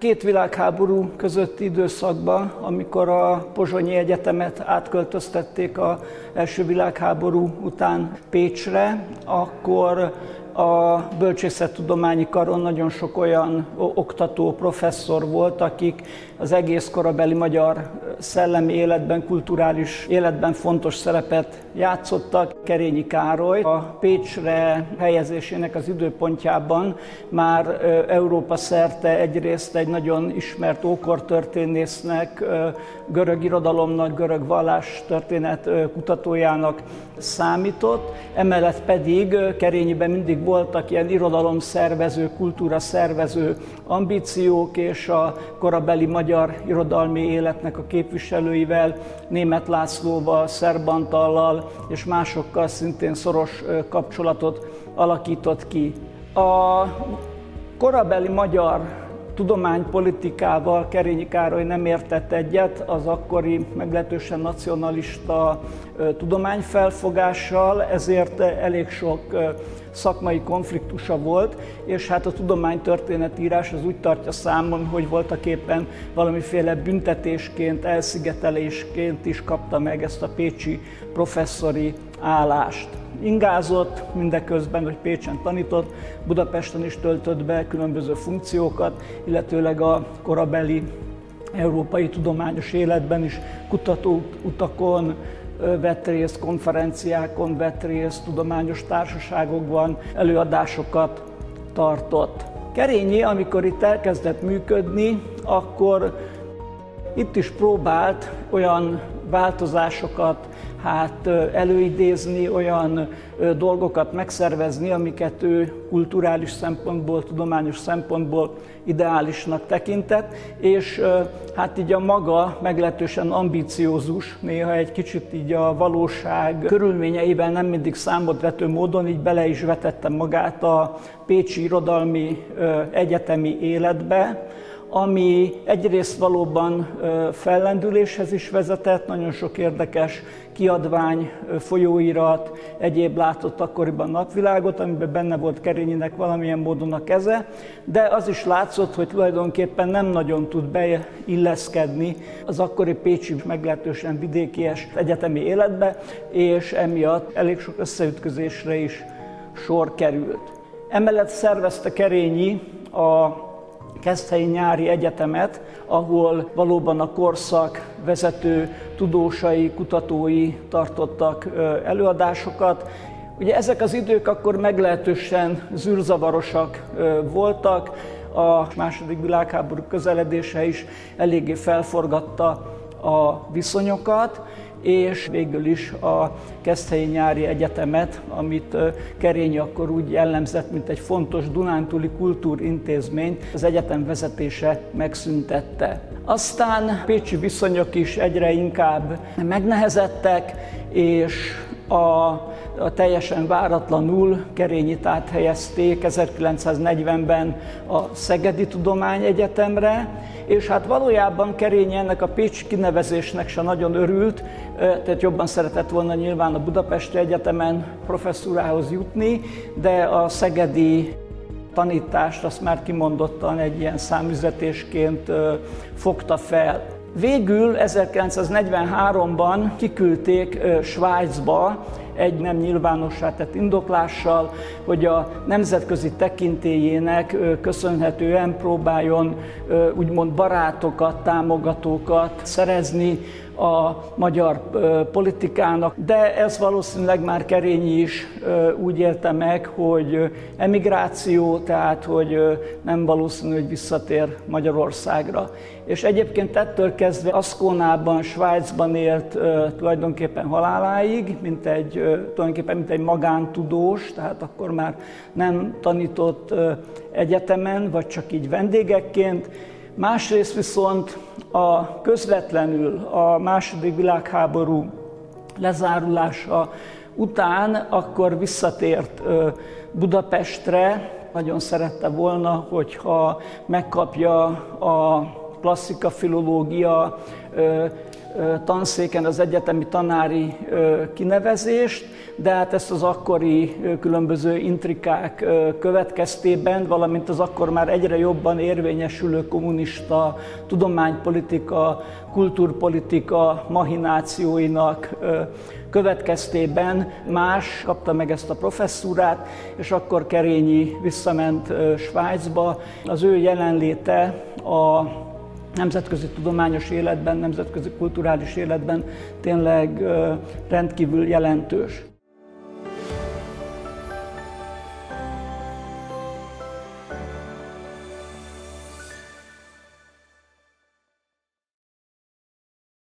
Két világháború közötti időszakban, amikor a Pozsonyi Egyetemet átköltöztették a első világháború után Pécsre, akkor a bölcsészettudományi karon nagyon sok olyan oktató, professzor volt, akik az egész korabeli magyar szellemi életben, kulturális életben fontos szerepet játszottak. Kerényi Károly a Pécsre helyezésének az időpontjában már Európa szerte egyrészt egy nagyon ismert ókortörténésznek, görög irodalomnak, görög vallás történet kutatójának számított, emellett pedig Kerényiben mindig voltak ilyen irodalom szervező, kultúra szervező ambíciók, és a korabeli magyar irodalmi életnek a képviselőivel, Német Lászlóval, Szerbantallal és másokkal szintén szoros kapcsolatot alakított ki. A korabeli magyar tudománypolitikával Kerényi Károly nem értett egyet az akkori meglehetősen nacionalista tudományfelfogással, ezért elég sok szakmai konfliktusa volt, és hát a tudománytörténetírás az úgy tartja számon, hogy voltak éppen valamiféle büntetésként, elszigetelésként is kapta meg ezt a pécsi professzori állást. Ingázott mindeközben, hogy Pécsen tanított, Budapesten is töltött be különböző funkciókat, illetőleg a korabeli európai tudományos életben is kutató utakon, vett részt, konferenciákon vett részt, tudományos társaságokban előadásokat tartott. Kerényi, amikor itt elkezdett működni, akkor itt is próbált olyan változásokat hát előidézni, olyan dolgokat megszervezni, amiket ő kulturális szempontból, tudományos szempontból ideálisnak tekintett, és hát így a maga meglehetősen ambiciózus, néha egy kicsit így a valóság körülményeivel nem mindig számot vető módon így bele is vetette magát a Pécsi Irodalmi Egyetemi életbe, ami egyrészt valóban fellendüléshez is vezetett, nagyon sok érdekes kiadvány, folyóirat, egyéb látott akkoriban napvilágot, amiben benne volt Kerényinek valamilyen módon a keze, de az is látszott, hogy tulajdonképpen nem nagyon tud beilleszkedni az akkori Pécsi meglehetősen vidékies egyetemi életbe, és emiatt elég sok összeütközésre is sor került. Emellett szervezte Kerényi a Keszthelyi Nyári Egyetemet, ahol valóban a korszak vezető tudósai, kutatói tartottak előadásokat. Ugye ezek az idők akkor meglehetősen zűrzavarosak voltak, a második világháború közeledése is eléggé felforgatta a viszonyokat, és végül is a Keszthelyi Nyári Egyetemet, amit Kerényi akkor úgy jellemzett, mint egy fontos Dunántúli kultúrintézményt, az egyetem vezetése megszüntette. Aztán pécsi viszonyok is egyre inkább megnehezettek, és a, a teljesen váratlanul Kerényit áthelyezték 1940-ben a Szegedi Tudományegyetemre, és hát valójában Kerényi ennek a Pécs kinevezésnek se nagyon örült, tehát jobban szeretett volna nyilván a Budapesti Egyetemen professzúrához jutni, de a szegedi tanítást azt már kimondottan egy ilyen számüzetésként fogta fel. Végül 1943-ban kiküldték Svájcba egy nem nyilvánossá tett indoklással, hogy a nemzetközi tekintélyének köszönhetően próbáljon úgymond barátokat, támogatókat szerezni a magyar politikának, de ez valószínűleg már Kerényi is úgy élte meg, hogy emigráció, tehát hogy nem valószínű, hogy visszatér Magyarországra. És egyébként ettől kezdve Aszkónában, Svájcban élt tulajdonképpen haláláig, mint egy, tulajdonképpen mint egy magántudós, tehát akkor már nem tanított egyetemen, vagy csak így vendégekként, Másrészt viszont a közvetlenül a második világháború lezárulása után akkor visszatért Budapestre, nagyon szerette volna, hogyha megkapja a klasszika filológia tanszéken az egyetemi tanári kinevezést, de hát ezt az akkori különböző intrikák következtében, valamint az akkor már egyre jobban érvényesülő kommunista tudománypolitika, kultúrpolitika mahinációinak következtében más kapta meg ezt a professzúrát, és akkor Kerényi visszament Svájcba. Az ő jelenléte a nemzetközi tudományos életben, nemzetközi kulturális életben tényleg rendkívül jelentős.